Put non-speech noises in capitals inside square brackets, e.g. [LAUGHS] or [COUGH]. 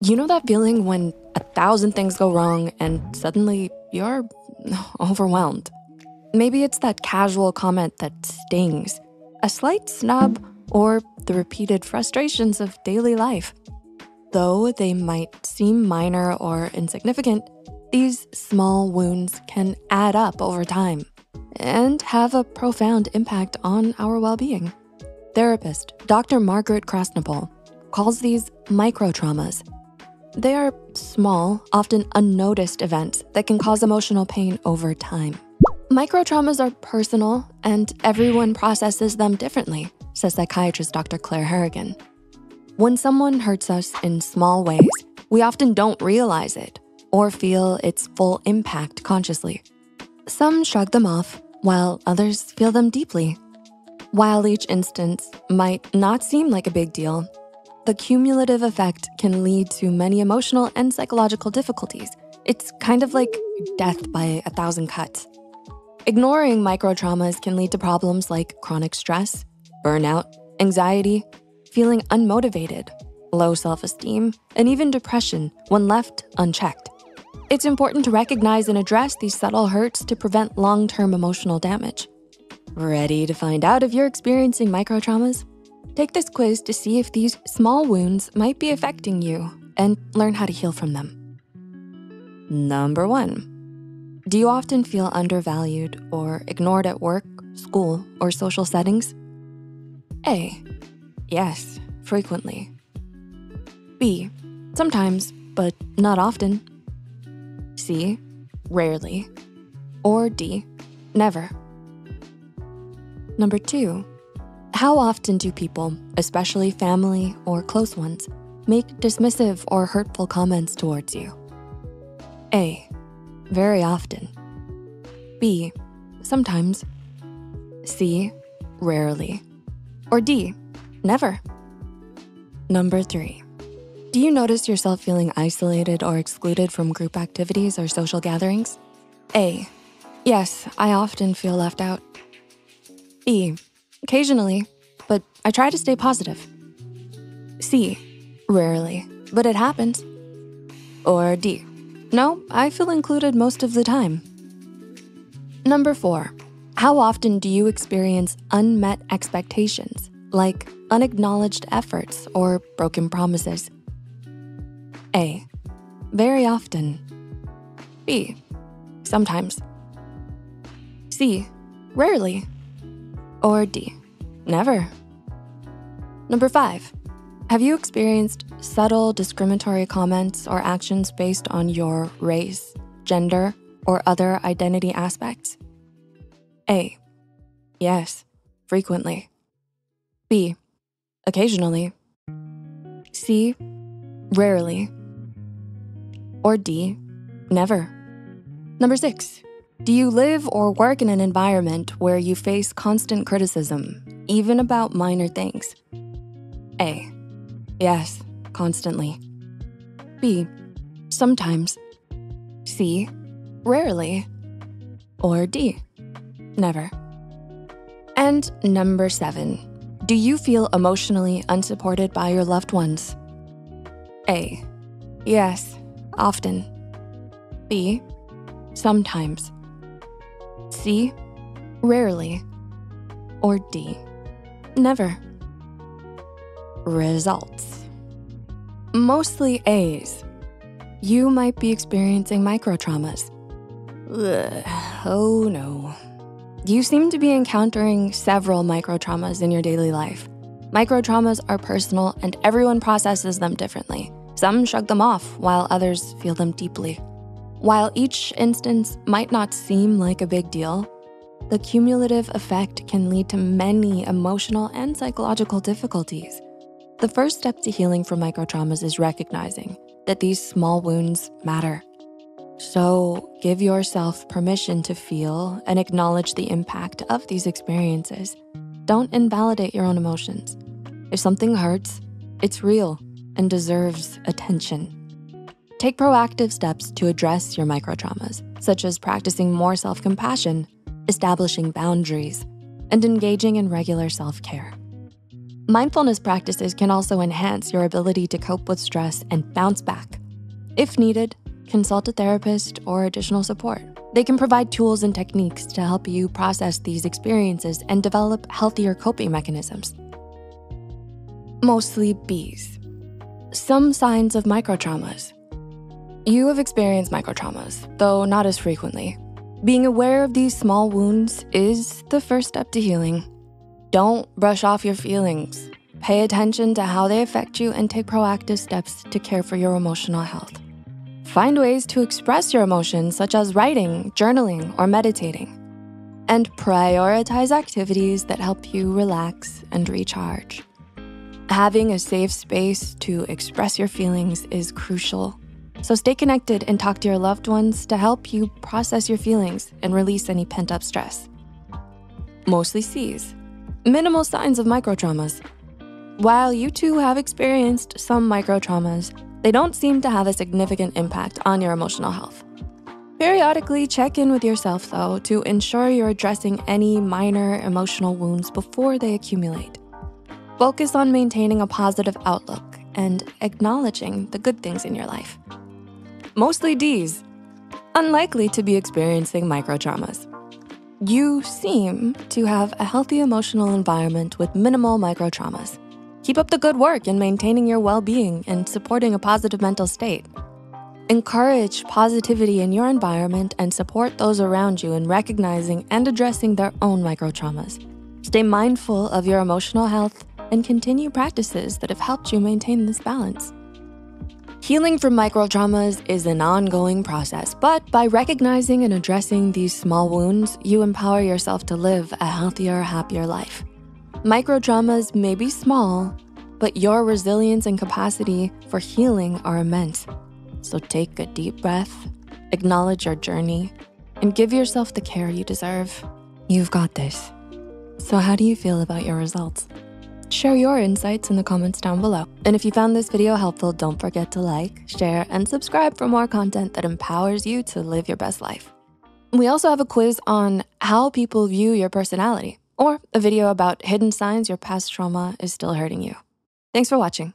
You know that feeling when a thousand things go wrong and suddenly you're [LAUGHS] overwhelmed? Maybe it's that casual comment that stings, a slight snub, or the repeated frustrations of daily life. Though they might seem minor or insignificant, these small wounds can add up over time and have a profound impact on our well-being. Therapist Dr. Margaret Crastnopol calls these microtraumas they are small, often unnoticed events that can cause emotional pain over time. Microtraumas are personal and everyone processes them differently, says psychiatrist Dr. Claire Harrigan. When someone hurts us in small ways, we often don't realize it or feel its full impact consciously. Some shrug them off, while others feel them deeply. While each instance might not seem like a big deal, the cumulative effect can lead to many emotional and psychological difficulties. It's kind of like death by a thousand cuts. Ignoring microtraumas can lead to problems like chronic stress, burnout, anxiety, feeling unmotivated, low self-esteem, and even depression when left unchecked. It's important to recognize and address these subtle hurts to prevent long-term emotional damage. Ready to find out if you're experiencing microtraumas? Take this quiz to see if these small wounds might be affecting you and learn how to heal from them. Number one, do you often feel undervalued or ignored at work, school, or social settings? A, yes, frequently. B, sometimes, but not often. C, rarely. Or D, never. Number two, how often do people, especially family or close ones, make dismissive or hurtful comments towards you? A, very often. B, sometimes. C, rarely. Or D, never. Number three, do you notice yourself feeling isolated or excluded from group activities or social gatherings? A, yes, I often feel left out. B, Occasionally, but I try to stay positive. C, rarely, but it happens. Or D, no, I feel included most of the time. Number four, how often do you experience unmet expectations, like unacknowledged efforts or broken promises? A, very often. B, sometimes. C, rarely. Or D, never. Number five, have you experienced subtle discriminatory comments or actions based on your race, gender, or other identity aspects? A, yes, frequently. B, occasionally. C, rarely. Or D, never. Number six, do you live or work in an environment where you face constant criticism, even about minor things? A, yes, constantly. B, sometimes. C, rarely. Or D, never. And number seven, do you feel emotionally unsupported by your loved ones? A, yes, often. B, sometimes. C, rarely. Or D, never. Results. Mostly A's. You might be experiencing microtraumas. Ugh, oh no. You seem to be encountering several micro traumas in your daily life. Micro traumas are personal and everyone processes them differently. Some shrug them off while others feel them deeply. While each instance might not seem like a big deal, the cumulative effect can lead to many emotional and psychological difficulties. The first step to healing from microtraumas is recognizing that these small wounds matter. So give yourself permission to feel and acknowledge the impact of these experiences. Don't invalidate your own emotions. If something hurts, it's real and deserves attention. Take proactive steps to address your microtraumas, such as practicing more self-compassion, establishing boundaries, and engaging in regular self-care. Mindfulness practices can also enhance your ability to cope with stress and bounce back. If needed, consult a therapist or additional support. They can provide tools and techniques to help you process these experiences and develop healthier coping mechanisms. Mostly Bs. Some signs of microtraumas. You have experienced microtraumas, though not as frequently. Being aware of these small wounds is the first step to healing. Don't brush off your feelings. Pay attention to how they affect you and take proactive steps to care for your emotional health. Find ways to express your emotions, such as writing, journaling, or meditating. And prioritize activities that help you relax and recharge. Having a safe space to express your feelings is crucial. So stay connected and talk to your loved ones to help you process your feelings and release any pent up stress. Mostly Cs minimal signs of microtraumas. While you too have experienced some microtraumas, they don't seem to have a significant impact on your emotional health. Periodically check in with yourself, though, to ensure you're addressing any minor emotional wounds before they accumulate. Focus on maintaining a positive outlook and acknowledging the good things in your life. Mostly Ds, unlikely to be experiencing microtraumas. You seem to have a healthy emotional environment with minimal microtraumas. Keep up the good work in maintaining your well being and supporting a positive mental state. Encourage positivity in your environment and support those around you in recognizing and addressing their own microtraumas. Stay mindful of your emotional health and continue practices that have helped you maintain this balance. Healing from microtraumas is an ongoing process, but by recognizing and addressing these small wounds, you empower yourself to live a healthier, happier life. Micro Microtraumas may be small, but your resilience and capacity for healing are immense. So take a deep breath, acknowledge your journey, and give yourself the care you deserve. You've got this. So how do you feel about your results? Share your insights in the comments down below. And if you found this video helpful, don't forget to like, share, and subscribe for more content that empowers you to live your best life. We also have a quiz on how people view your personality or a video about hidden signs your past trauma is still hurting you. Thanks for watching.